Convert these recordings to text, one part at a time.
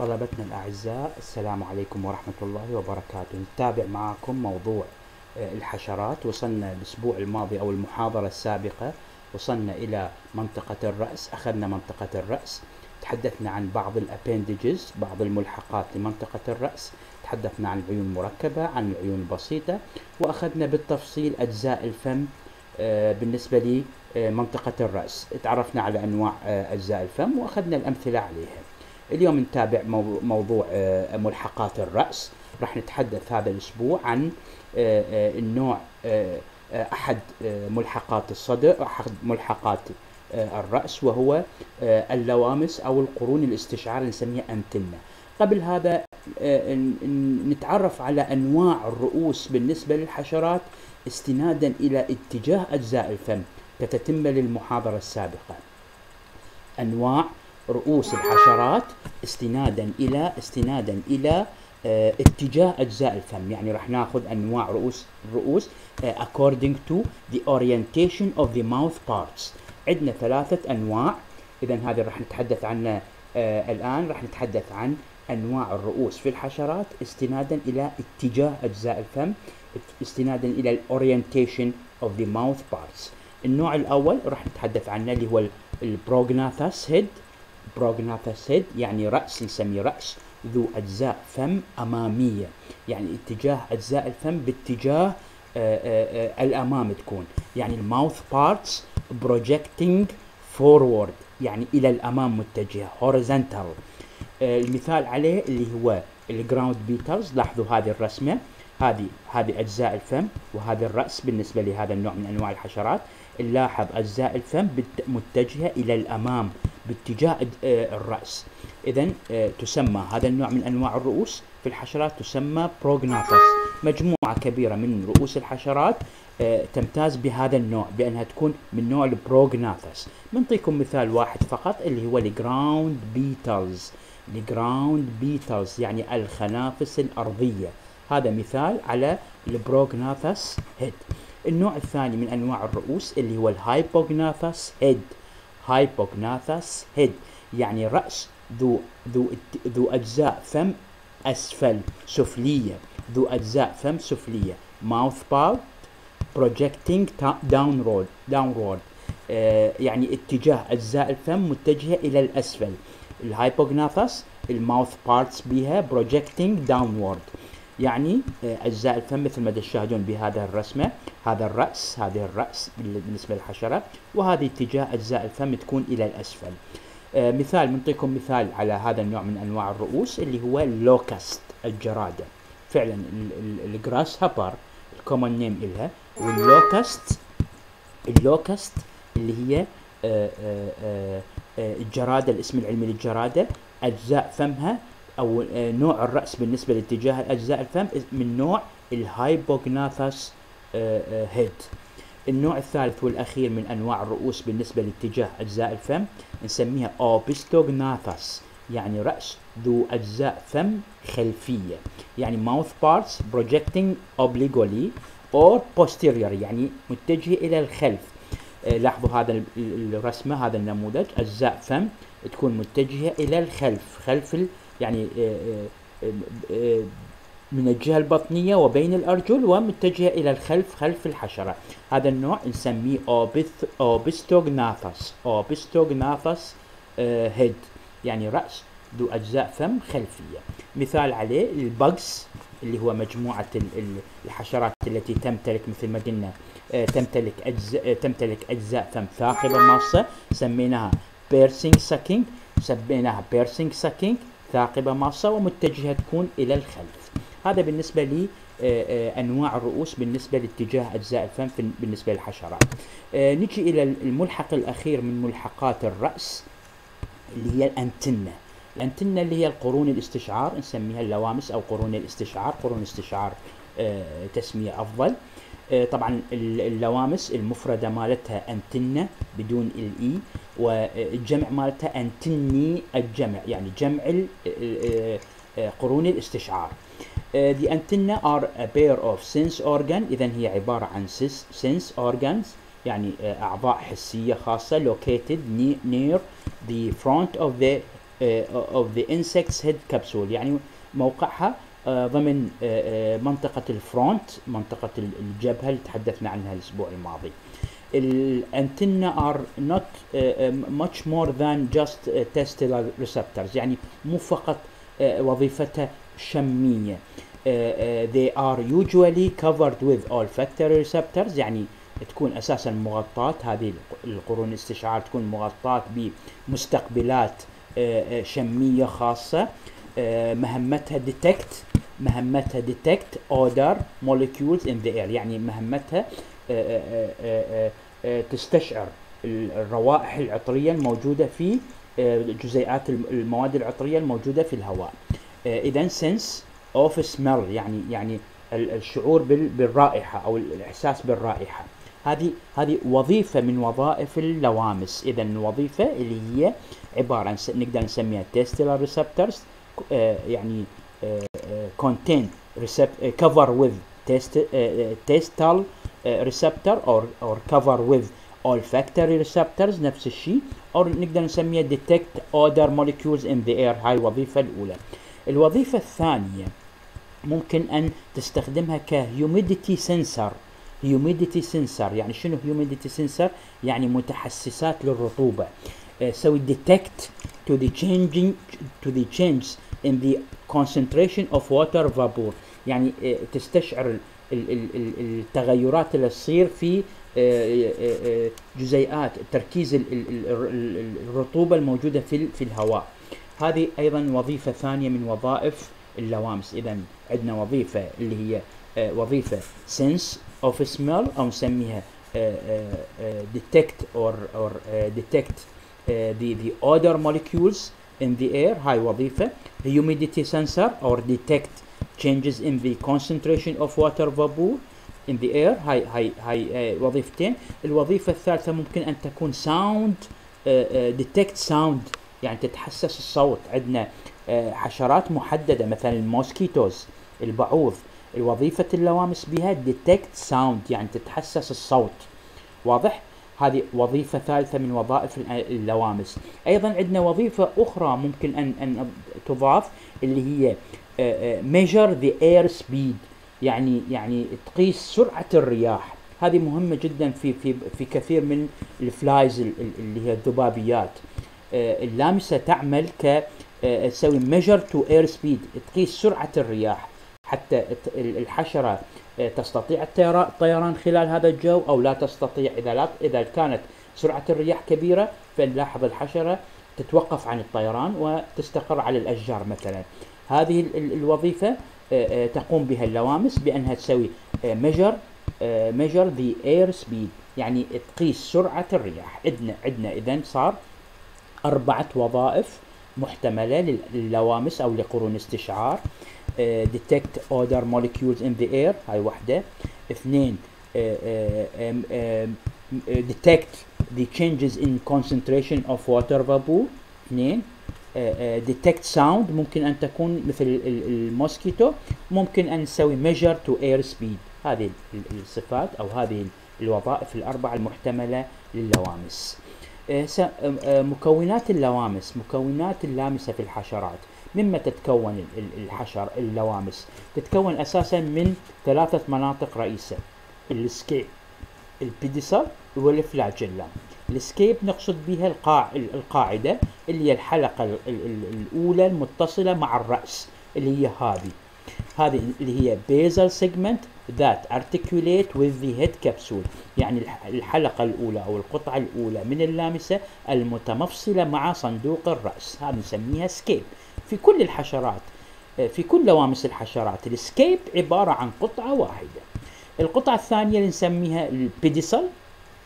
طلبتنا الأعزاء السلام عليكم ورحمة الله وبركاته. نتابع معكم موضوع آه، الحشرات. وصلنا الأسبوع الماضي أو المحاضرة السابقة وصلنا إلى منطقة الرأس أخذنا منطقة الرأس. تحدثنا عن بعض الأبندجز بعض الملحقات لمنطقة الرأس. تحدثنا عن العيون المركبة عن العيون البسيطة وأخذنا بالتفصيل أجزاء الفم آه، بالنسبة لمنطقة الرأس. تعرفنا على أنواع آه، أجزاء الفم وأخذنا الأمثلة عليها. اليوم نتابع مو- موضوع آه، ملحقات الرأس. راح نتحدث هذا الأسبوع عن آه، آه، النوع أحد ملحقات الصدر أحد ملحقات الرأس وهو اللوامس أو القرون الاستشعار نسميها أنتنة قبل هذا نتعرف على أنواع الرؤوس بالنسبة للحشرات استنادا إلى اتجاه أجزاء الفم كتتمة للمحاضرة السابقة. أنواع رؤوس الحشرات استنادا إلى استنادا إلى آه، اتجاه أجزاء الفم. يعني راح ناخذ أنواع رؤوس الرؤوس آه، according to the orientation of the mouth parts. عندنا ثلاثة أنواع. اذا هذه راح نتحدث عنها آه، الآن راح نتحدث عن أنواع الرؤوس في الحشرات استنادا إلى اتجاه أجزاء الفم استنادا إلى الاورينتيشن of the mouth parts. النوع الأول راح نتحدث عنه اللي هو ال prognathous head prognathous head يعني رأس نسميه رأس ذو أجزاء فم أمامية يعني اتجاه أجزاء الفم باتجاه آه، آه، آه، الأمام تكون. يعني ال mouth parts projecting forward يعني إلى الأمام متجهة horizontal المثال عليه اللي هو ال ground beetles لاحظوا هذه الرسمة. هذه هذه أجزاء الفم وهذا الرأس بالنسبة لهذا النوع من أنواع الحشرات. نلاحظ أجزاء الفم متجهة إلى الأمام باتجاه آه، الرأس. اذا آه، تسمى هذا النوع من أنواع الرؤوس في الحشرات تسمى prognathous مجموعة كبيرة من رؤوس الحشرات آه، تمتاز بهذا النوع بأنها تكون من نوع ال prognathous بنعطيكم مثال واحد فقط اللي هو ال ground beetles ال ground beetles يعني الخنافس الأرضية. هذا مثال على ال prognathous head النوع الثاني من أنواع الرؤوس اللي هو ال hypognathous head hypognathous head يعني رأس ذو ذو ذو أجزاء فم أسفل سفلية. ذو أجزاء فم سفلية. Mouth part projecting ta- downward downward. آه يعني اتجاه أجزاء الفم متجهة إلى الأسفل. ال hypognathous ال mouth parts بها projecting downward. يعني آه، أجزاء الفم مثل ما تشاهدون بهذا الرسمة هذا الرأس هذه الرأس بال- بالنسبة للحشرة وهذه اتجاه أجزاء الفم تكون إلى الأسفل. آه، مثال بنعطيكم مثال على هذا النوع من أنواع الرؤوس اللي هو ال locust الجرادة. فعلا ال grasshopper ال common name إلها وال locust ال locust اللي هي آه، الجرادة الاسم العلمي للجرادة أجزاء فمها أو آه، نوع الرأس بالنسبة لاتجاه أجزاء الفم من نوع الهايبوجناثس هيد النوع الثالث والأخير من أنواع الرؤوس بالنسبة لاتجاه أجزاء الفم نسميها أوبستوغناثس يعني رأس ذو أجزاء فم خلفية يعني mouth parts projecting obliquely or posterior يعني متجهة إلى الخلف. آه، لاحظوا هذا ال- ال- الرسمة هذا النموذج أجزاء فم تكون متجهة إلى الخلف خلف يعني آه، آه، آه، من الجهة البطنية وبين الأرجل ومتجهة إلى الخلف خلف الحشرة. هذا النوع نسميه أوبستوغناثس أوبستوغناثس هيد يعني رأس ذو أجزاء فم خلفية. مثال عليه ال bugs اللي هو مجموعة ال- ال- الحشرات التي تمتلك مثل ما قلنا تمتلك أجزاء تمتلك أجزاء فم ثاقبة ماصة سميناها piercing sucking سميناها piercing sucking ثاقبة ماصة ومتجهة تكون إلى الخلف. هذا بالنسبة لي آه، آه، أنواع الرؤوس بالنسبة لاتجاه أجزاء الفم بالنسبة للحشرات. آه، نجي إلى الملحق الأخير من ملحقات الرأس اللي هي الأنتنة. الأنتنة اللي هي القرون الاستشعار نسميها اللوامس أو قرون الاستشعار. قرون استشعار تسمية أفضل. آه، طبعا ال- اللوامس المفردة مالتها أنتنة بدون الإي والجمع مالتها أنتني الجمع يعني جمع ال- آه، قرون الاستشعار. the antenna are a pair of sense organ إذا هي عبارة عن sense organs يعني أعضاء حسية خاصة located ne- near the front of the of the insect's head capsule يعني موقعها آه، ضمن آه، آه، منطقة الفرونت منطقة الجبهة اللي تحدثنا عنها الأسبوع الماضي. الانتنا are not much more than just testicular receptors يعني مو فقط وظيفتها شمية. they are usually covered with olfactory receptors يعني تكون أساسا مغطاة. هذه القرون الاستشعار تكون مغطاة بمستقبلات شمية خاصة. uh, مهمتها detect مهمتها detect odor molecules in the air. يعني مهمتها تستشعر الروائح العطرية الموجودة في جزيئات المواد العطرية الموجودة في الهواء. إذا sense of smell يعني يعني الشعور بالرائحة أو الإحساس بالرائحة. هذه هذه وظيفة من وظائف اللوامس. إذا الوظيفة اللي هي عبارة نقدر نسميها testicular receptors يعني contain recept cover with test testal receptor or or cover with olfactory receptors نفس الشيء أو نقدر نسميها detect odor molecules in the air هاي الوظيفة الأولى الوظيفة الثانية ممكن أن تستخدمها كهيوميديتي سنسر humidity sensor يعني شنو humidity sensor يعني متحسسات للرطوبة uh, so detect to the changing to the change in the concentration of water vapor. يعني uh, تستشعر التغيرات اللي تصير في جزيئات تركيز الرطوبة الموجودة في في الهواء. هذه أيضا وظيفة ثانية من وظائف اللوامس. اذا عندنا وظيفة اللي هي وظيفة sense of smell أو نسميها or or detect the the odor molecules. In the air هاي وظيفه humidity sensor or detect changes in the concentration of water vapor in the air هاي هاي هاي وظيفتين الوظيفة الثالثة ممكن أن تكون sound uh, detect sound. يعني تتحسس الصوت. عندنا uh, حشرات محددة مثلا الموسكيتوز البعوض. الوظيفة اللوامس بها detect sound يعني تتحسس الصوت. واضح؟ هذه وظيفة ثالثة من وظائف اللوامس. أيضا عندنا وظيفة أخرى ممكن أن, أن تضاف اللي هي measure the air speed يعني يعني تقيس سرعة الرياح. هذه مهمة جدا في في في كثير من الفلايز اللي هي الذبابيات. اللامسة تعمل ك تسوي measure to air speed تقيس سرعة الرياح. حتى الحشرة تستطيع الطيران خلال هذا الجو أو لا تستطيع. إذا لا إذا كانت سرعة الرياح كبيرة فنلاحظ الحشرة تتوقف عن الطيران وتستقر على الأشجار مثلا. هذه الوظيفة تقوم بها اللوامس بأنها تسوي measure measure the air speed يعني تقيس سرعة الرياح. عندنا عندنا إذا صار أربعة وظائف محتملة للوامس أو لقرون استشعار. Detect odor molecules in the air. هاي واحدة. اثنين detect the changes in concentration of water vapor. اثنين detect sound ممكن أن تكون مثل ال mosquito. ممكن أن نسوي measure to air speed هذه الصفات أو هذه الوظائف الأربعة المحتملة للوامس مكونات اللوامس. مكونات اللامسة في الحشرات. مما تتكون الحشر اللوامس. تتكون أساسا من ثلاثة مناطق رئيسة. السكيب البيديسل والفلاجيلا السكيب نقصد بها القاع القاعدة اللي هي الحلقة الأولى المتصلة مع الرأس اللي هي هذه. هذه اللي هي basal segment that articulate with the head capsule. يعني الحلقة الأولى أو القطعة الأولى من اللامسة المتمفصلة مع صندوق الرأس. هذه نسميها scape في كل الحشرات في كل لوامس الحشرات. ال scape عبارة عن قطعة واحدة. القطعة الثانية اللي نسميها ال pedicel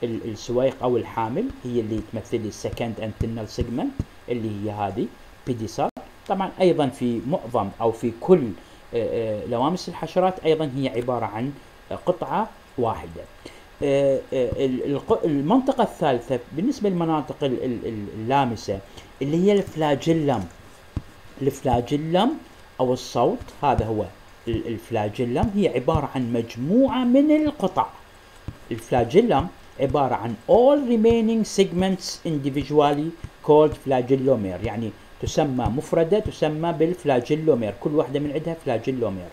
السويق أو الحامل هي اللي تمثل ال second antennal segment اللي هي هذه pedicel طبعا أيضا في معظم أو في كل لوامس الحشرات أيضا هي عبارة عن قطعة واحدة. المنطقة الثالثة بالنسبة للمناطق اللامسة اللي هي الفلاجيلم. الفلاجيلم أو الصوت. هذا هو الفلاجيلم. هي عبارة عن مجموعة من القطع. الفلاجيلم عبارة عن all remaining segments individually called flagellomere يعني تسمى مفردة تسمى بالفلاجيلومير. كل واحدة من عندها فلاجيلومير.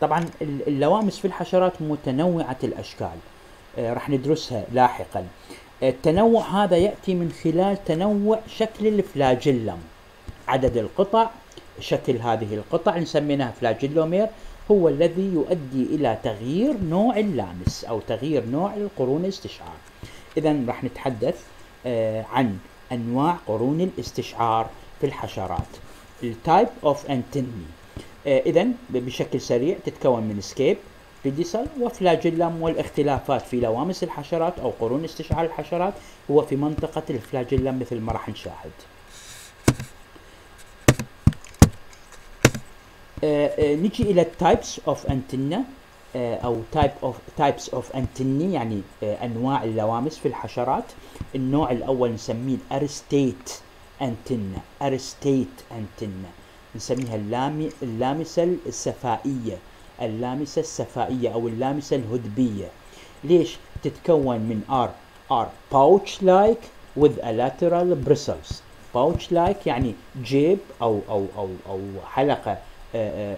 طبعا اللوامس في الحشرات متنوعة الأشكال. آه، راح ندرسها لاحقا. التنوع هذا يأتي من خلال تنوع شكل ال flagellum. عدد القطع شكل هذه القطع نسميناها flagellomere هو الذي يؤدي إلى تغيير نوع اللامس أو تغيير نوع القرون الاستشعار. إذا راح نتحدث آه، عن أنواع قرون الاستشعار في الحشرات. ال type of antennae اذا بشكل سريع تتكون من scape pedicel و flagellum والاختلافات في لوامس الحشرات أو قرون استشعار الحشرات هو في منطقة ال flagellum مثل ما راح نشاهد. آه، آه، نجي إلى ال types of antenna أو type of types of antennae يعني آه، أنواع اللوامس في الحشرات. النوع الأول نسميه ال aristate antenna aristate antenna نسميها اللامسة السفائية اللامسة السفائية أو اللامسة الهدبية. ليش؟ تتكون من are are pouch like with a lateral bristles. pouch like يعني جيب أو أو أو أو حلقة.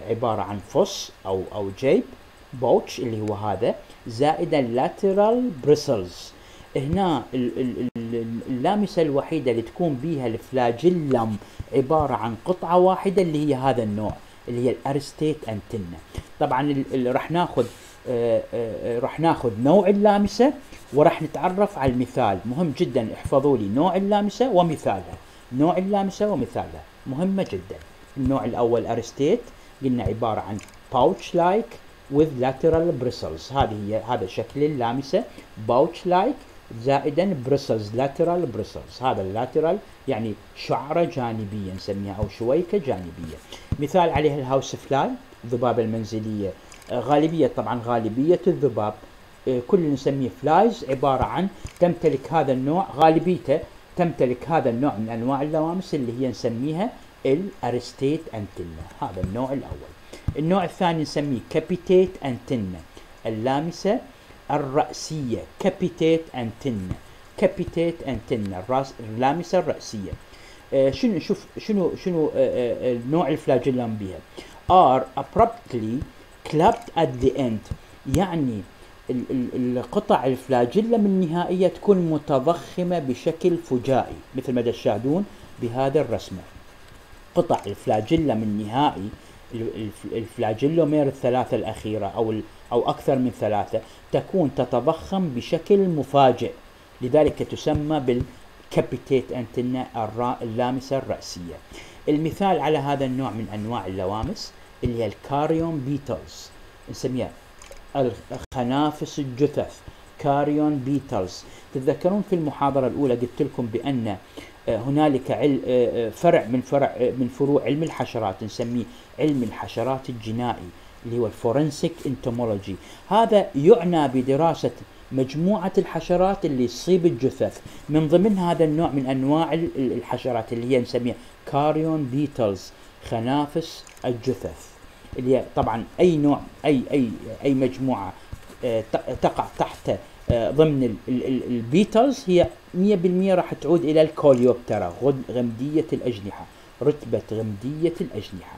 عبارة عن فص أو أو جيب pouch اللي هو هذا زائدا lateral bristles. هنا اللامسة الوحيدة اللي تكون بيها ال flagellum عبارة عن قطعة واحدة اللي هي هذا النوع اللي هي ال aristate antenna طبعا راح ناخذ آه، آه، راح ناخذ نوع اللامسة وراح نتعرف على المثال. مهم جدا احفظوا لي نوع اللامسة ومثالها نوع اللامسة ومثالها مهمة جدا. النوع الأول aristate قلنا عبارة عن pouch like with lateral bristles. هذه هي هذا شكل اللامسة. pouch like زائدا bristles lateral bristles هذا ال lateral يعني شعرة جانبية نسميها أو شويكة جانبية. مثال عليها ال house fly الذبابة المنزلية. آه، غالبية طبعا غالبية الذباب. آه، كل نسميه flies عبارة عن تمتلك هذا النوع غالبيته تمتلك هذا النوع من أنواع اللوامس اللي هي نسميها ال aristate antenna هذا النوع الأول. النوع الثاني نسميه capitate antenna اللامسة الرأسية. كابيتيت أنتنا كابيتيت أنتنا الراس اللامسة الرأسية. آه شنو شوف شنو شنو آه آه, نوع الفلاجيلم بها are abruptly clapped at the end. يعني القطع الفلاجيلم النهائية تكون متضخمة بشكل فجائي مثل ما تشاهدون بهذا الرسمة. قطع الفلاجيلم النهائي ال flagellomere الثلاثة الأخيرة أو أو أكثر من ثلاثة تكون تتضخم بشكل مفاجئ لذلك تسمى بال capitate antenna اللامسة الرأسية. المثال على هذا النوع من أنواع اللوامس اللي هي ال carrion beetles نسميها الخنافس الجثث carrion beetles. تتذكرون في المحاضرة الأولى قلت لكم بأن هنالك آه، آه، فرع من فرع من فروع علم الحشرات نسميه علم الحشرات الجنائي اللي هو ال forensic entomology. هذا يعنى بدراسة مجموعة الحشرات اللي تصيب الجثث. من ضمن هذا النوع من أنواع الحشرات اللي هي نسميها carrion beetles خنافس الجثث اللي هي طبعا أي نوع أي أي أي مجموعة آه، تقع تحت آه، ضمن ال beetles هي 100% راح تعود إلى ال Coleoptera غمدية الأجنحة رتبة غمدية الأجنحة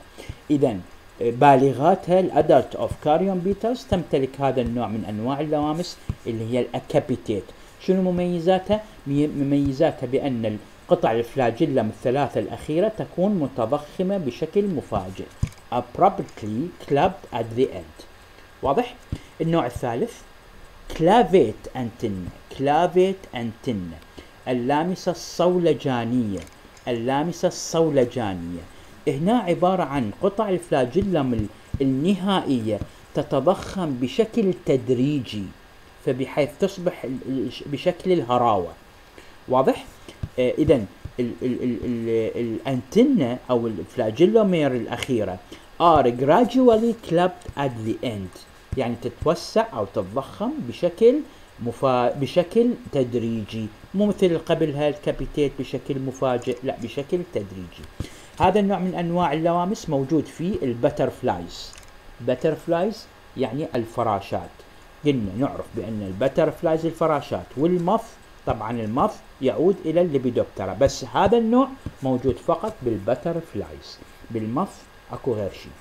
إذا بالغاتها ال adult of carrion beetles تمتلك هذا النوع من أنواع اللوامس اللي هي ال capitate شنو مميزاتها؟ مميزاتها بأن قطع ال flagellum الثلاثة الأخيرة تكون متضخمة بشكل مفاجئ abruptly clubbed at the end واضح؟ النوع الثالث clavate antenna كلافيت أنتن. اللامسة الصولجانية اللامسة الصولجانية. هنا عبارة عن قطع الفلاجيلم النهائية تتضخم بشكل تدريجي فبحيث تصبح بشكل الهراوة. واضح؟ آه إذا الانتنة أو الفلاجيلومير الأخيرة are gradually clapped at the end. يعني تتوسع أو تتضخم بشكل مفا... بشكل تدريجي. مو مثل قبلها ال capitate بشكل مفاجئ لا بشكل تدريجي. هذا النوع من أنواع اللوامس موجود في ال butterflies butterflies يعني الفراشات. قلنا نعرف بأن ال butterflies الفراشات وال moth طبعا ال moth يعود إلى ال Lepidoptera بس هذا النوع موجود فقط بال butterflies بال moth أكو غير شيء.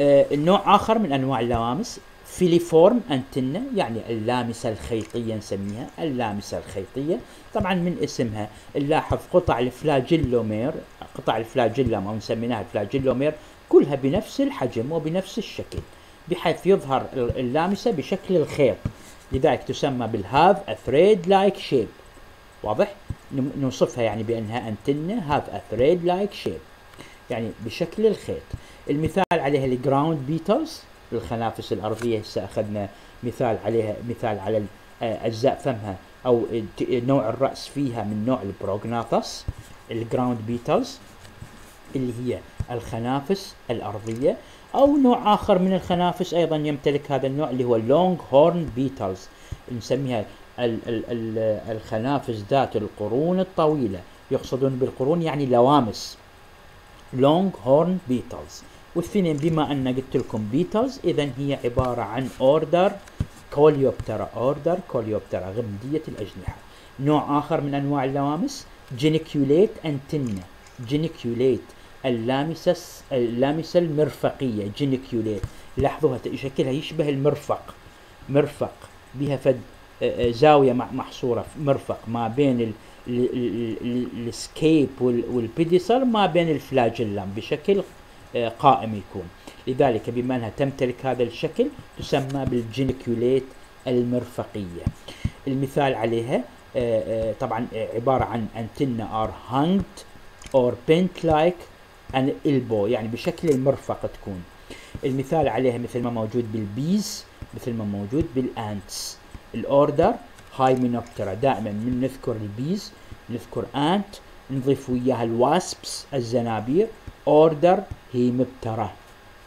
النوع آخر من أنواع اللوامس filiform antenna يعني اللامسة الخيطية نسميها اللامسة الخيطية. طبعا من اسمها نلاحظ قطع ال flagellomere قطع ال flagellum أو نسميناها ال flagellomere كلها بنفس الحجم وبنفس الشكل بحيث يظهر اللامسة بشكل الخيط. لذلك تسمى بال have thread like shape واضح؟ نوصفها يعني بأنها antenna have thread like shape يعني بشكل الخيط. المثال عليها ال ground beetles الخنافس الأرضية. هسه أخذنا مثال عليها مثال على آه، أجزاء فمها أو نوع الرأس فيها من نوع ال prognathous ال ground beetles اللي هي الخنافس الأرضية أو نوع آخر من الخنافس أيضا يمتلك هذا النوع اللي هو ال long horn beetles نسميها ال ال ال الخنافس ذات القرون الطويلة. يقصدون بالقرون يعني لوامس. long horn beetles والثنين بما أن قلت لكم beetles اذا هي عبارة عن order Coleoptera order Coleoptera غمديه الأجنحة. نوع آخر من أنواع اللوامس geniculate antenna geniculate اللامسة اللامسة المرفقية geniculate لاحظوها شكلها يشبه المرفق. مرفق بها فد زاوية محصورة مرفق ما بين ال scape وال pedicel ما بين ال flagellum بشكل قائم يكون. لذلك بما أنها تمتلك هذا الشكل تسمى بال geniculate المرفقية. المثال عليها طبعا عبارة عن antenna are hinged or bent like an elbow يعني بشكل المرفق تكون. المثال عليها مثل ما موجود بال bees مثل ما موجود بال ants ال order Hymenoptera دائما من نذكر ال bees نذكر ant نضيف وياها ال wasps الزنابير order Hymenoptera.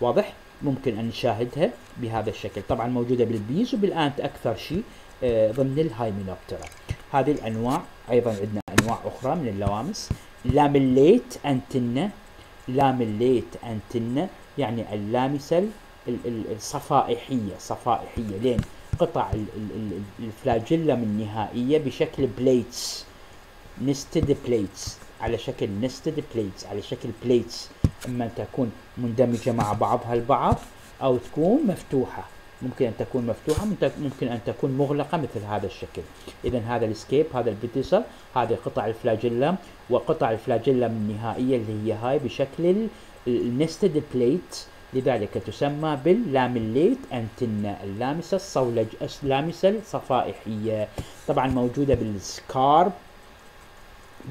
واضح؟ ممكن أن نشاهدها بهذا الشكل. طبعا موجودة بال bees وبال ant أكثر شيء آه ضمن ال Hymenoptera. هذه الأنواع أيضا عندنا أنواع أخرى من اللوامس. lamellate antenna. lamellate antenna يعني اللامسة الصفائحية صفائحية. لين؟ قطع ال flagellum النهائية بشكل plates. nested plates على شكل nested plates على شكل plates إما أن تكون مندمجة مع بعضها البعض أو تكون مفتوحة. ممكن أن تكون مفتوحة ممكن أن تكون مغلقة مثل هذا الشكل. اذا هذا ال scape هذا ال pedicel هذه قطع ال flagellum وقطع ال flagellum النهائية اللي هي هاي بشكل ال nested plate لذلك تسمى بال lamellate antenna اللامسة الصولج اللامسة الصفائحية. طبعا موجودة بال scarab.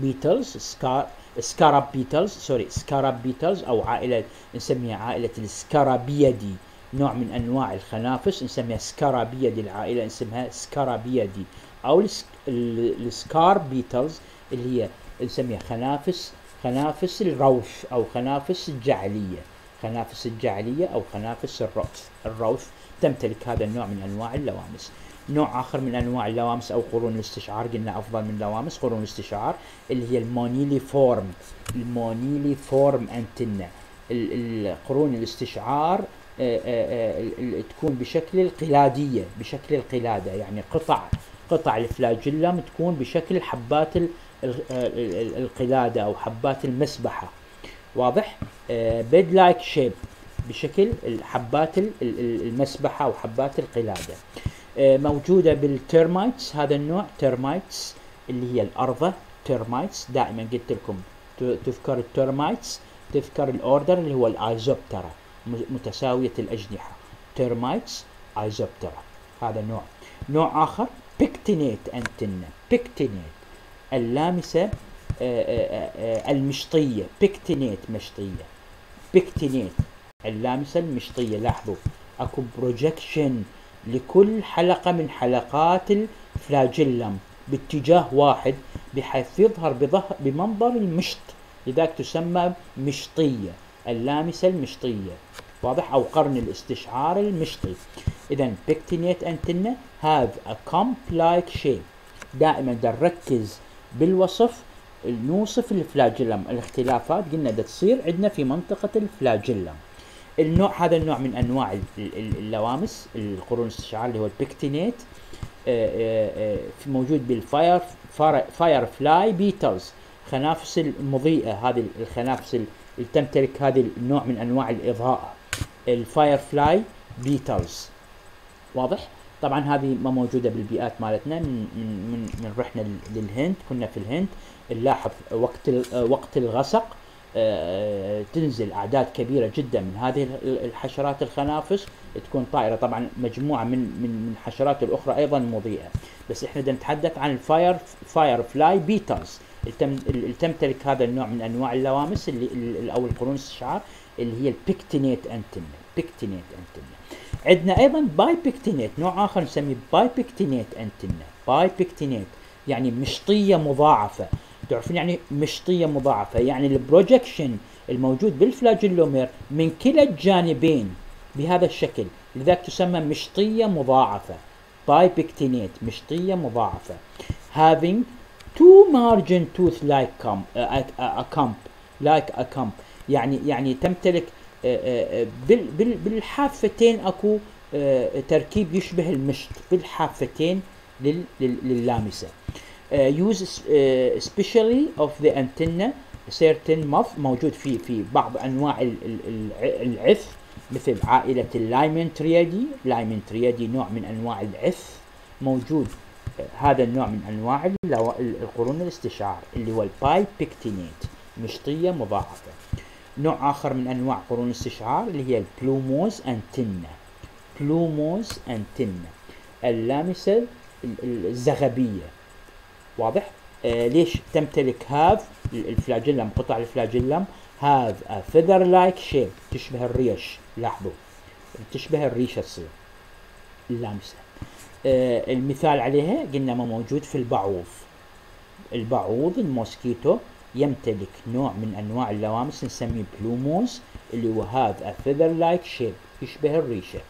beetles scar scarab beetles sorry scarab beetles أو عائلة نسميها عائلة ال Scarabaeidae نوع من أنواع الخنافس نسميها Scarabaeidae العائلة نسميها Scarabaeidae أو ال scarab beetles اللي هي نسميها خنافس خنافس الروث أو خنافس الجعلية. خنافس الجعلية أو خنافس الروث الروث تمتلك هذا النوع من أنواع اللوامس. نوع آخر من أنواع اللوامس أو قرون الاستشعار قلنا أفضل من اللوامس قرون الاستشعار اللي هي ال moniliform ال moniliform antenna القرون الاستشعار آه، آه، آه، تكون بشكل القلادية بشكل القلادة يعني قطع قطع ال flagellum تكون بشكل حبات القلادة أو حبات المسبحة. واضح؟ bead like shape بشكل حبات المسبحة أو حبات القلادة. آه، موجودة بال termites هذا النوع termites اللي هي الأرضة. termites دائما قلت لكم. تذكر ال termites تذكر ال order اللي هو ال Isoptera متساوية الأجنحة. termites Isoptera. هذا نوع. نوع آخر pectinate antenna pectinate اللامسة آه، آه، المشطية. pectinate مشطية. pectinate اللامسة المشطية. لاحظوا أكو projection لكل حلقة من حلقات ال flagellum باتجاه واحد بحيث يظهر بمنظر المشط لذلك تسمى مشطية اللامسة المشطية. واضح؟ أو قرن الاستشعار المشطي. إذا pectinate antenna have a comb like shape. دائما نركز بالوصف نوصف ال flagellum. الاختلافات قلنا دا تصير عندنا في منطقة ال flagellum. النوع هذا النوع من أنواع اللوامس القرون الاستشعار اللي هو ال pectinate في موجود بال fire firefly beetles. خنافس المضيئة هذه الخنافس اللي تمتلك هذه النوع من أنواع الإضاءة ال firefly beetles. واضح؟ طبعا هذه ما موجودة بالبيئات مالتنا من من من, رحنا للهند كنا في الهند نلاحظ وقت وقت الغسق. آه، تنزل أعداد كبيرة جدا من هذه الحشرات الخنافس تكون طائرة. طبعا مجموعة من من من الحشرات الأخرى أيضا مضيئة. بس إحنا نتحدث عن ال fire firefly beetles اللي تمتلك هذا النوع من أنواع اللوامس اللي أو القرون الاستشعار اللي هي ال pectinate antenna pectinate antenna عندنا أيضا bipectinate نوع آخر نسميه bipectinate antenna bipectinate يعني مشطية مضاعفة. تعرفون يعني مشطية مضاعفة يعني ال projection الموجود بال flagellomere من كلا الجانبين بهذا الشكل لذلك تسمى مشطية مضاعفة bipectinate مشطية مضاعفة. Having two margin tooth like comb, uh, a, comb like a comb. يعني يعني تمتلك بالحافتين أكو تركيب يشبه المشط بالحافتين لللامسة. Use especially of the antenna. certain moth موجود في في بعض أنواع العث مثل عائلة ال Lymantriidae. Lymantriidae نوع من أنواع العث موجود. هذا النوع من أنواع القرون الاستشعار اللي هو ال bipectinate مشطية مضاعفة. نوع آخر من أنواع قرون الاستشعار اللي هي ال plumose antenna plumose antenna اللامسة الزغبية. واضح؟ آه ليش تمتلك have ال flagellum قطع ال flagellum have a feather like shape تشبه الريش. لاحظوا. تشبه الريشة تصير اللامسة آه المثال عليها قلنا ما موجود في البعوض. البعوض ال mosquito يمتلك نوع من أنواع اللوامس نسميه plumose اللي هو هذا feather like shape يشبه الريشة.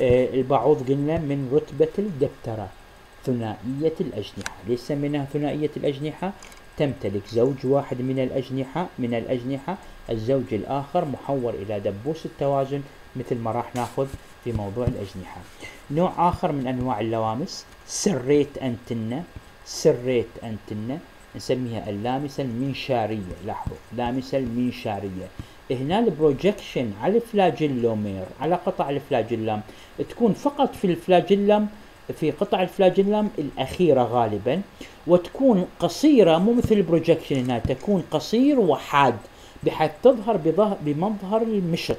آه البعوض قلنا من رتبة الدبتره ثنائية الأجنحة. ليش سميناها ثنائية الأجنحة. تمتلك زوج واحد من الأجنحة من الأجنحة. الزوج الآخر محور إلى دبوس التوازن مثل ما راح ناخذ في موضوع الأجنحة. نوع آخر من أنواع اللوامس سريت انتنا سريت انتنا نسميها اللامسة المنشارية. لاحظوا لامسة المنشارية. هنا ال projection على ال flagellomere على قطع ال flagellum تكون فقط في ال flagellum في قطع ال flagellum الأخيرة غالبا وتكون قصيرة مو مثل ال projection هنا تكون قصير وحاد بحيث تظهر بمظهر المشط.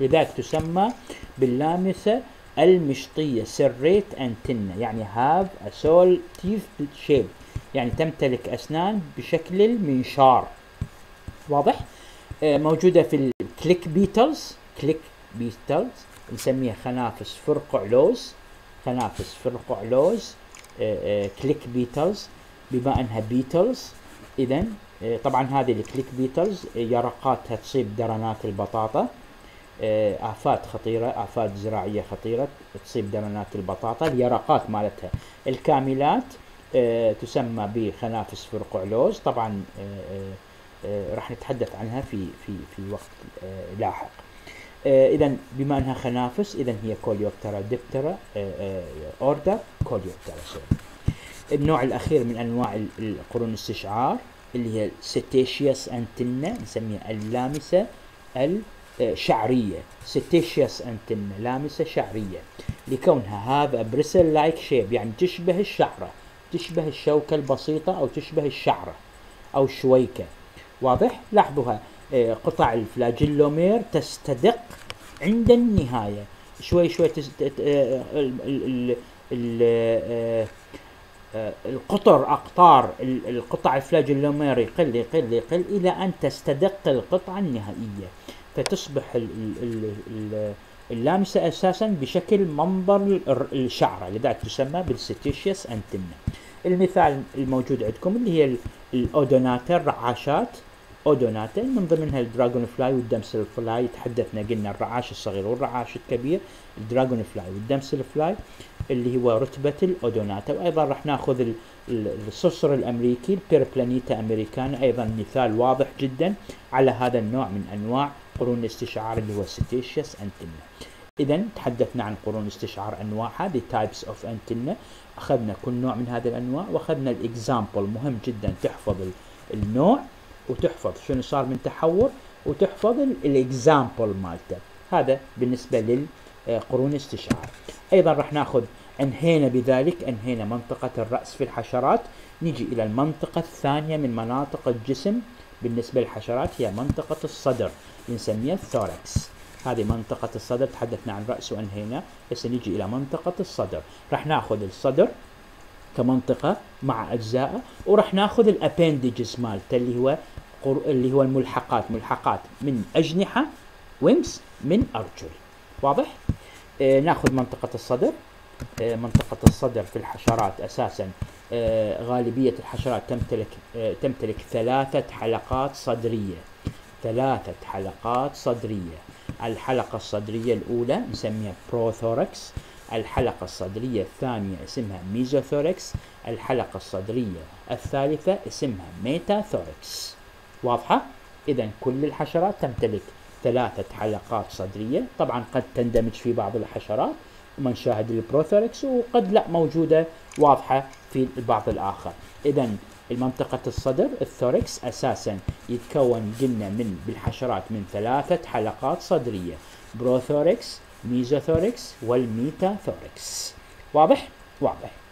لذلك تسمى باللامسة المشطية serrate antenna يعني have saw teeth shape يعني تمتلك أسنان بشكل المنشار. واضح؟ آه موجودة في ال click beetles click beetles نسميها خنافس فرقع لوز خنافس فرقع لوز آه آه click beetles بما إنها beetles اذا آه طبعا هذه ال click beetles يرقاتها تصيب درنات البطاطا. آه، آفات خطيرة آفات زراعية خطيرة تصيب درنات البطاطا. اليرقات مالتها الكاملات آه، تسمى بخنافس فرقع لوز طبعا آه، آه، راح نتحدث عنها في في في وقت لاحق. اذا بما أنها خنافس اذا هي Coleoptera Diptera order Coleoptera. النوع الأخير من أنواع القرون الاستشعار اللي هي setaceous antenna نسميها اللامسة الشعرية. setaceous antenna لامسة شعرية لكونها هذا bristle-like shape يعني تشبه الشعرة تشبه الشوكة البسيطة أو تشبه الشعرة أو الشويكة. واضح؟ لاحظوها. آه، قطع ال flagellomere تستدق عند النهاية. شوي شوي القطر أقطار القطع ال flagellomere يقل يقل يقل إلى أن تستدق القطعة النهائية. فتصبح ال ال ال اللامسة أساسا بشكل منظر الشعرة لذلك تسمى بال setaceous antenna المثال الموجود عندكم اللي هي ال Odonata الرعاشات Odonata من ضمنها ال dragonfly وال damselfly تحدثنا قلنا الرعاش الصغير والرعاش الكبير. ال dragonfly وال damselfly اللي هو رتبة ال Odonata وأيضا راح ناخذ الصرصر الأمريكي ال Periplaneta americana أيضا مثال واضح جدا على هذا النوع من أنواع قرون الاستشعار اللي هو setaceous antenna اذا تحدثنا عن قرون استشعار انواعها the types of antenna. أخذنا كل نوع من هذه الأنواع وأخذنا ال example مهم جدا تحفظ النوع. وتحفظ شنو صار من تحور وتحفظ ال example مالته. هذا بالنسبة للقرون الاستشعار أيضا راح ناخذ أنهينا بذلك أنهينا منطقة الرأس في الحشرات. نجي إلى المنطقة الثانية من مناطق الجسم. بالنسبة للحشرات هي منطقة الصدر نسميها ال thorax هذه منطقة الصدر تحدثنا عن رأس وأنهينا. هسه نجي إلى منطقة الصدر. راح ناخذ الصدر كمنطقة مع أجزائه وراح ناخذ ال appendages مالته اللي هو اللي هو الملحقات ملحقات من أجنحة wings من أرجل. واضح؟ آه ناخذ منطقة الصدر. آه منطقة الصدر في الحشرات أساسا آه غالبية الحشرات تمتلك آه تمتلك ثلاثة حلقات صدرية. ثلاثة حلقات صدرية. الحلقة الصدرية الأولى نسميها prothorax الحلقة الصدرية الثانية اسمها mesothorax الحلقة الصدرية الثالثة اسمها metathorax واضحة؟ إذا كل الحشرات تمتلك ثلاثة حلقات صدرية. طبعا قد تندمج في بعض الحشرات ومن شاهد ال prothorax وقد لا موجودة واضحة في البعض الآخر. إذا المنطقة الصدر ال thorax أساسا يتكون قلنا من بالحشرات من ثلاثة حلقات صدرية. prothorax mesothorax وال metathorax واضح؟ واضح.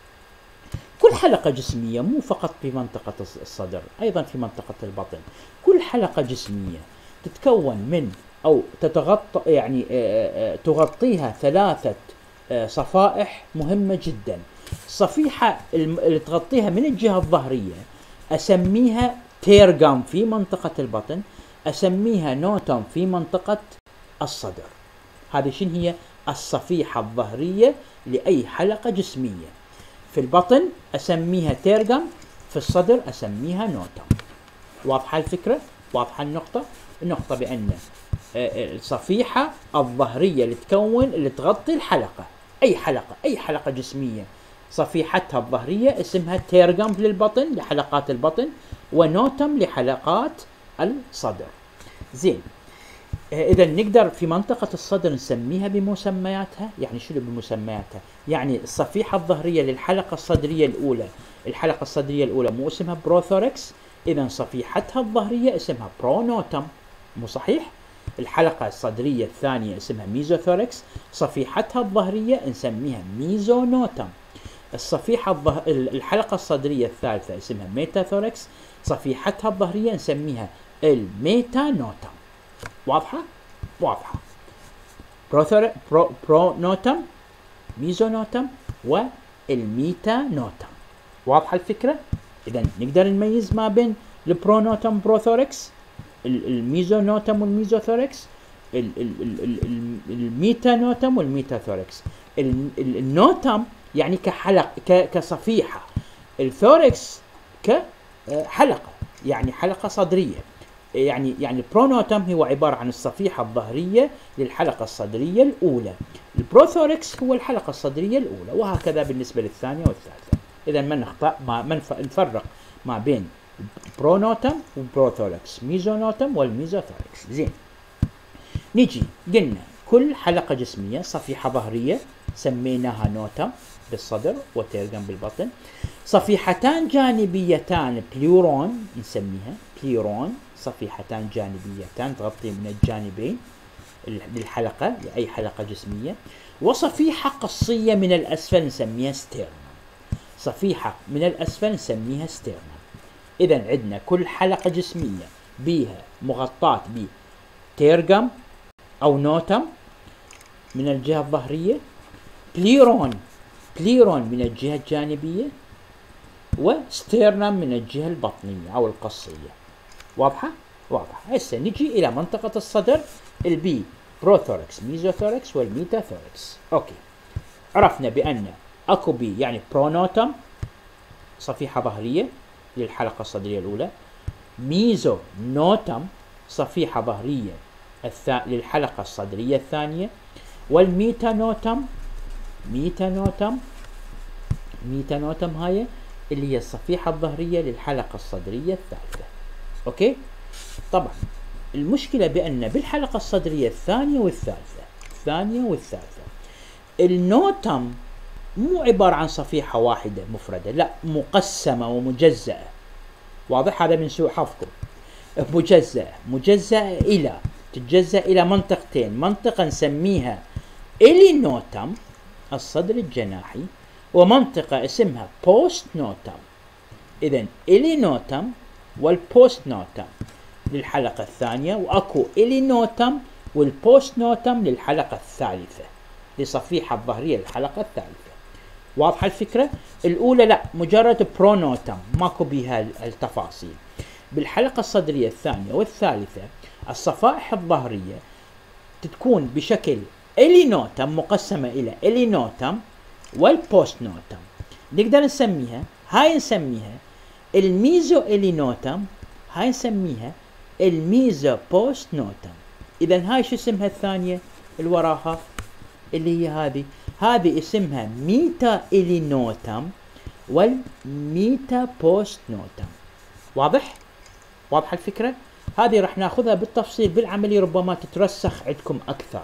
كل حلقة جسمية مو فقط في منطقة الصدر أيضا في منطقة البطن. كل حلقة جسمية تتكون من أو تتغطى يعني تغطيها ثلاثة صفائح مهمة جدا. الصفيحة اللي تغطيها من الجهة الظهرية أسميها تيرجام في منطقة البطن أسميها نوتم في منطقة الصدر. هذه شنو هي؟ الصفيحة الظهرية لأي حلقة جسمية. في البطن أسميها تيرجام في الصدر أسميها نوتم واضحة الفكرة؟ واضحة النقطة؟ النقطة بأن آه، الصفيحة الظهرية اللي تكون اللي تغطي الحلقة. أي حلقة أي حلقة جسمية. صفيحتها الظهرية اسمها تيرجم للبطن لحلقات البطن ونوتم لحلقات الصدر. زين. اذا نقدر في منطقة الصدر نسميها بمسمياتها؟ يعني شنو بمسمياتها؟ يعني الصفيحة الظهرية للحلقة الصدرية الأولى. الحلقة الصدرية الأولى مو اسمها prothorax اذا صفيحتها الظهرية اسمها pronotum مو صحيح؟ الحلقة الصدرية الثانية اسمها mesothorax صفيحتها الظهرية نسميها mesonotum الصفيحة الظه... الحلقة الصدرية الثالثة اسمها metathorax صفيحتها الظهرية نسميها ال metanotum واضحة؟ واضحة. prothor... pro... pronotum mesonotum وال metanotum واضحة الفكرة؟ إذا نقدر نميز ما بين البرونوتم بروثوركس الميزونوتم والميزوثوركس الميتانوتم والميتاثوركس النوتم يعني كحلق كصفيحة. ال thorax كحلقة يعني حلقة صدرية. يعني يعني ال pronotum هو عبارة عن الصفيحة الظهرية للحلقة الصدرية الأولى. ال prothorax هو الحلقة الصدرية الأولى وهكذا بالنسبة للثانية والثالثة. إذا ما نخطأ ما نفرق ما بين pronotum و prothorax mesonotum وال mesothorax زين. نجي قلنا كل حلقة جسمية صفيحة ظهرية سميناها notum بالصدر و tergum بالبطن. صفيحتان جانبيتان pleuron نسميها pleuron صفيحتان جانبيتان تغطي من الجانبين للحلقة لأي حلقة جسمية. وصفيحة قصية من الأسفل نسميها sternum صفيحة من الأسفل نسميها sternum إذا عندنا كل حلقة جسمية بيها مغطاة ب tergum أو notum من الجهة الظهرية pleuron pleuron من الجهة الجانبية و sternum من الجهة البطنية أو القصية. واضحة؟ واضحة. هسه نجي إلى منطقة الصدر ال بي prothorax mesothorax وال metathorax okay. عرفنا بأن أكو بي يعني pronotum صفيحة ظهرية للحلقة الصدرية الأولى. mesonotum صفيحة ظهرية. للحلقة الصدرية الثانية. وال metanotum metanotum metanotum هاي اللي هي الصفيحة الظهرية للحلقة الصدرية الثالثة. okay؟ طبعا. المشكلة بأن بالحلقة الصدرية الثانية والثالثة والثانية والثالثة ال notum مو عبارة عن صفيحة واحدة مفردة لا مقسمة ومجزأة. واضح هذا من سوء حظكم مجزأة مجزأة إلى تتجزأ إلى منطقتين. منطقة نسميها alinotum الصدر الجناحي ومنطقة اسمها postnotum. إذا alinotum وال postnotum للحلقة الثانية وأكو alinotum وال postnotum للحلقة الثالثة لصفيحة الظهرية للحلقة الثالثة. واضحة الفكرة؟ الأولى لا مجرد pronotum ماكو بها التفاصيل. بالحلقة الصدرية الثانية والثالثة الصفائح الظهرية تكون بشكل alinotum مقسمة إلى alinotum وال postnotum نقدر نسميها؟ هاي نسميها ال meso alinotum هاي نسميها ال meso postnotum إذا هاي شو اسمها الثانية الوراها اللي هي هذه هذه اسمها meta alinotum وال meta postnotum واضح؟ واضحة الفكرة؟ هذه راح ناخذها بالتفصيل بالعملية ربما تترسخ عندكم أكثر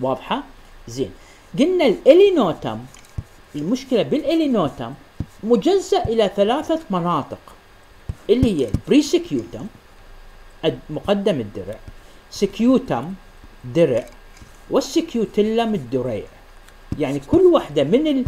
واضحة؟ زين قلنا ال alinotum المشكلة بال alinotum مجزأ إلى ثلاثة مناطق اللي هي ال prescutum مقدم الدرع scutum درع وال scutellum الدريع يعني كل واحدة من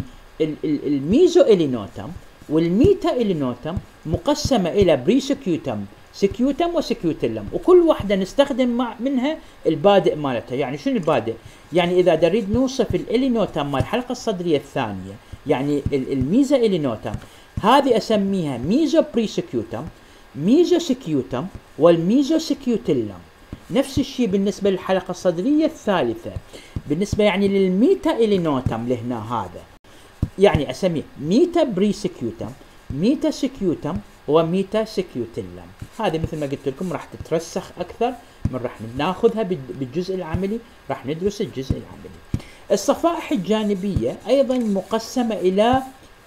ال meso alinotum وال meta alinotum مقسمة إلى prescutum scutum و scutellum وكل واحدة نستخدم مع منها البادئ مالتها. يعني شنو البادئ؟ يعني إذا نريد نوصف ال alinotum مال الحلقة الصدرية الثانية يعني ال meso alinotum هذه أسميها meso prescutum meso scutum وال meso scutellum نفس الشيء بالنسبة للحلقة الصدرية الثالثة. بالنسبة يعني لل meta alinotum لهنا هذا. يعني أسميه meta prescutum meta scutum و meta scutellum هذه مثل ما قلت لكم راح تترسخ أكثر من راح ناخذها بالجزء العملي راح ندرس الجزء العملي. الصفائح الجانبية أيضا مقسمة إلى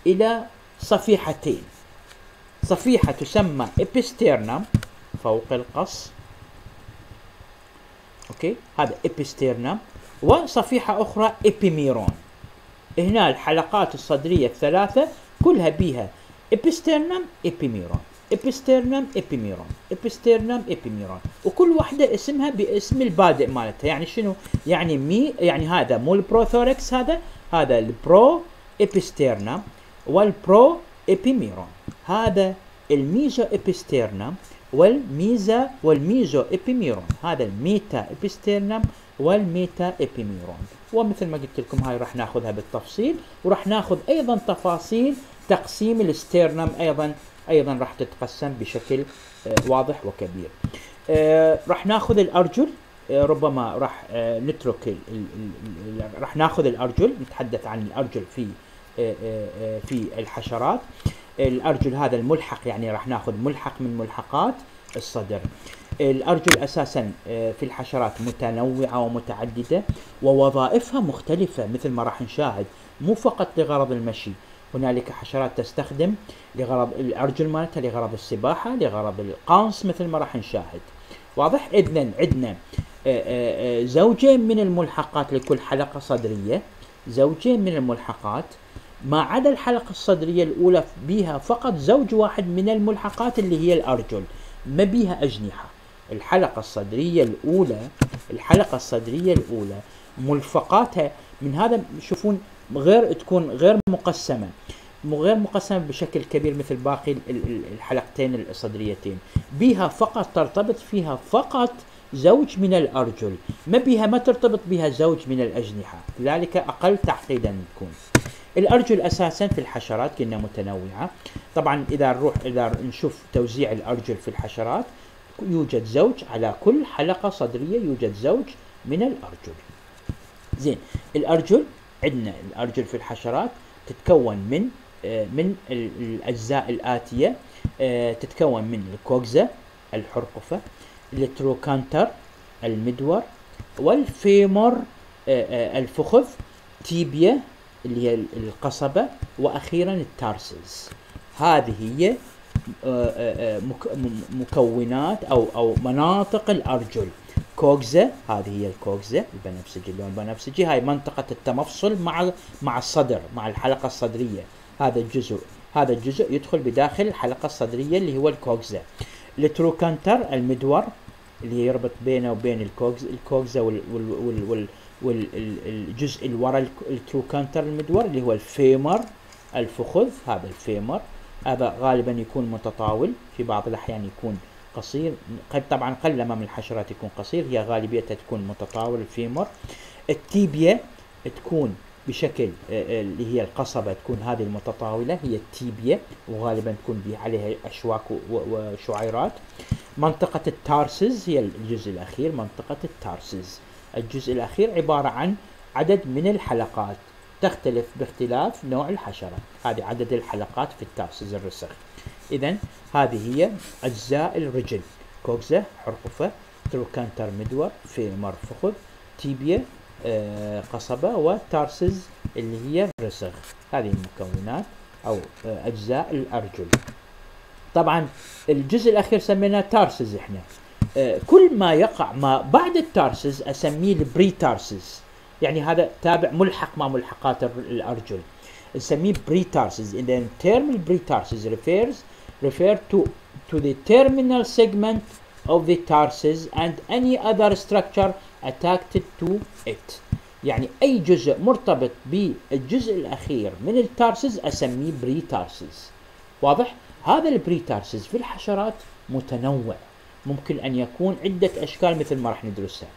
إلى صفيحتين. صفيحة تسمى episternum فوق القص. okay؟ هذا episternum وصفيحة أخرى epimeron هنا الحلقات الصدرية الثلاثة كلها بيها episternum epimeron episternum epimeron. episternum epimeron. وكل واحدة اسمها باسم البادئ مالتها. يعني شنو؟ يعني مي يعني هذا مو ال prothorax هذا هذا ال pro episternum وال pro epimeron. هذا ال meso episternum وال meso وال meso epimeron. هذا ال meta episternum وال meta epimeron. ومثل ما قلت لكم هاي راح ناخذها بالتفصيل. وراح ناخذ أيضا تفاصيل تقسيم ال sternum أيضا أيضا راح تتقسم بشكل آه، واضح وكبير. آه، راح ناخذ الأرجل آه، ربما راح نترك راح ناخذ الأرجل نتحدث عن الأرجل في في الحشرات. الأرجل هذا الملحق يعني راح ناخذ ملحق من ملحقات الصدر. الأرجل أساسا في الحشرات متنوعة ومتعددة ووظائفها مختلفة مثل ما راح نشاهد مو فقط لغرض المشي. هنالك حشرات تستخدم لغرض الأرجل مالتها لغرض السباحة لغرض القانص مثل ما راح نشاهد. واضح؟ إذن عندنا آه، آه، آه، زوجين من الملحقات لكل حلقة صدرية. زوجين من الملحقات. ما عدا الحلقة الصدرية الأولى بها فقط زوج واحد من الملحقات اللي هي الأرجل ما بيها أجنحة. الحلقة الصدرية الأولى الحلقة الصدرية الأولى ملفقاتها من هذا شوفون غير تكون غير مقسمة. غير مقسمة بشكل كبير مثل باقي الحلقتين الصدريتين. بها فقط ترتبط فيها فقط زوج من الأرجل. ما بها ما ترتبط بها زوج من الأجنحة. لذلك أقل تعقيدا تكون. الأرجل أساسا في الحشرات كنا متنوعة. طبعا إذا نروح إذا نشوف توزيع الأرجل في الحشرات يوجد زوج على كل حلقة صدرية يوجد زوج من الأرجل. زين الأرجل عندنا الأرجل في الحشرات تتكون من آه، من الأجزاء الآتية آه، تتكون من ال coxa الحرقفة ال trochanter المدور وال femur آه، الفخذ tibia اللي هي القصبة وأخيرا ال tarsus هذه هي مكونات أو أو مناطق الأرجل. coxa هذه هي ال coxa البنفسجي. اللون البنفسجي هاي منطقة التمفصل مع مع الصدر مع الحلقة الصدرية. هذا الجزء هذا الجزء يدخل بداخل الحلقة الصدرية اللي هو ال coxa ال trochanter المدور اللي يربط بينه وبين ال coxa ال coxa وال وال وال وال والجزء اللي وراء ال trochanter المدور اللي هو ال femur الفخذ هذا ال femur. هذا غالبا يكون متطاول في بعض الأحيان يكون قصير قد طبعا قلما من الحشرات يكون قصير هي غالبيتها تكون متطاول ال femur التيبيا تكون بشكل آه، آه، اللي هي القصبة تكون هذه المتطاولة هي التيبيا وغالبا تكون عليها أشواك وشعيرات. منطقة التارسز هي الجزء الأخير منطقة التارسز. الجزء الأخير عبارة عن عدد من الحلقات تختلف باختلاف نوع الحشرة. هذه عدد الحلقات في التارسز الرسخ. إذا هذه هي أجزاء الرجل. coxa حرقفة trochanter مدور femur فخذ tibia آه قصبة و tarsus اللي هي رسغ. هذه المكونات أو آه أجزاء الأرجل. طبعا الجزء الأخير سميناه tarsus إحنا. آه كل ما يقع ما بعد ال tarsus أسميه ال pretarsus يعني هذا تابع ملحق مع ملحقات الأرجل. نسميه pretarsus إذا term ال pretarsus refers refer to to the terminal segment of the tarsus and any other structure attached to it يعني أي جزء مرتبط بالجزء الأخير من ال tarsus أسميه pretarsus واضح؟ هذا ال pretarsus في الحشرات متنوع ممكن أن يكون عدة أشكال مثل ما راح ندرسها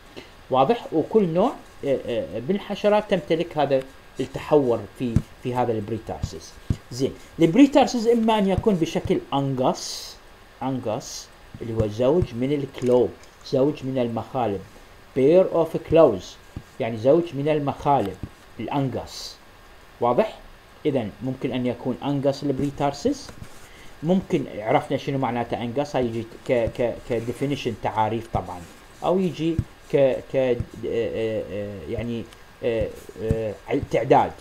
واضح؟ وكل نوع آه، آه، من الحشرات تمتلك هذا التحور في في هذا ال pretarsus زين ال pretarsus إما أن يكون بشكل ungues ungues اللي هو زوج من ال claws زوج من المخالب. pair of claws يعني زوج من المخالب ال ungues واضح؟ اذا ممكن أن يكون ungues ال pretarsus ممكن عرفنا شنو معناته ungues هاي يجي ك ك ك definition تعاريف طبعا. أو يجي ك ك آه، آه، يعني تعداد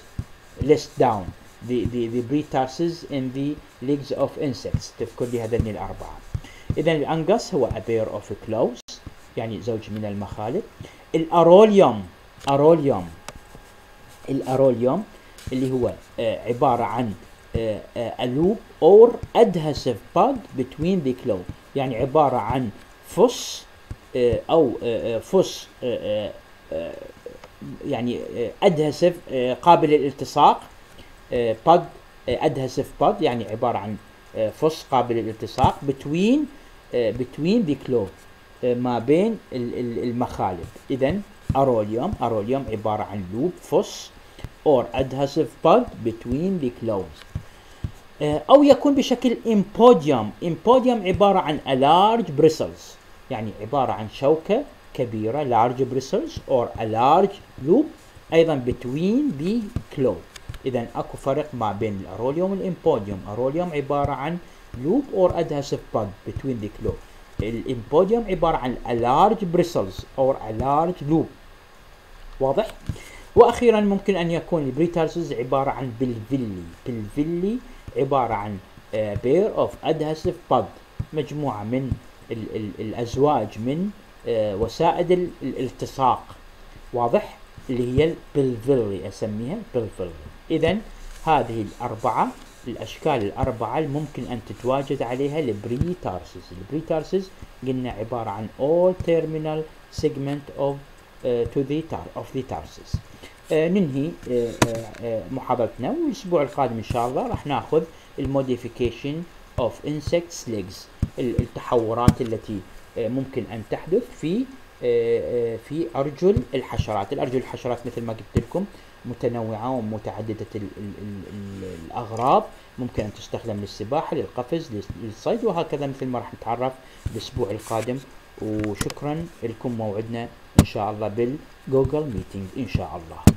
list down. The, the, the pretarsus in the legs of insects. تذكر لي هذين الأربعة. إذا الأنجس هو a pair of claws يعني زوج من المخالب. الأروليوم أروليوم الأروليوم اللي هو عبارة عن a loop or adhesive pod between the claw. يعني عبارة عن فص أو فص يعني adhesive آه، قابل للالتصاق pad adhesive pad يعني عبارة عن آه، فص قابل للالتصاق آه، between the claw ما بين المخالب. اذا arolium arolium عبارة عن lobe فص or adhesive pad between the claws أو يكون بشكل empodium empodium عبارة عن a large bristles يعني عبارة عن شوكة كبيرة large bristles or a large lobe أيضا between the claw إذا أكو فرق ما بين ال arolium وال empodium. arolium عبارة عن lobe or adhesive pad between the claw ال empodium عبارة عن a large bristles or a large lobe. واضح؟ وأخيرا ممكن أن يكون ال pretarsus عبارة عن pulvilli pulvilli عبارة عن pair of adhesive pad مجموعة من ال ال الأزواج من وسائد الالتصاق. واضح؟ اللي هي ال pulvilli أسميها ال pulvilli اذا هذه الأربعة الأشكال الأربعة الممكن أن تتواجد عليها ال pretarsus ال pretarsus قلنا عبارة عن all terminal segment of uh, to the tar of the uh, ننهي uh, محاضرتنا والأسبوع القادم إن شاء الله راح ناخذ الموديفيكيشن of insects legs التحورات التي آه، ممكن أن تحدث في آه، آه، في أرجل الحشرات، الأرجل الحشرات مثل ما قلت لكم متنوعة ومتعددة الأغراض، ممكن أن تستخدم للسباحة، للقفز، للصيد وهكذا مثل ما راح نتعرف الأسبوع القادم. وشكرا لكم موعدنا إن شاء الله بال Google meeting إن شاء الله.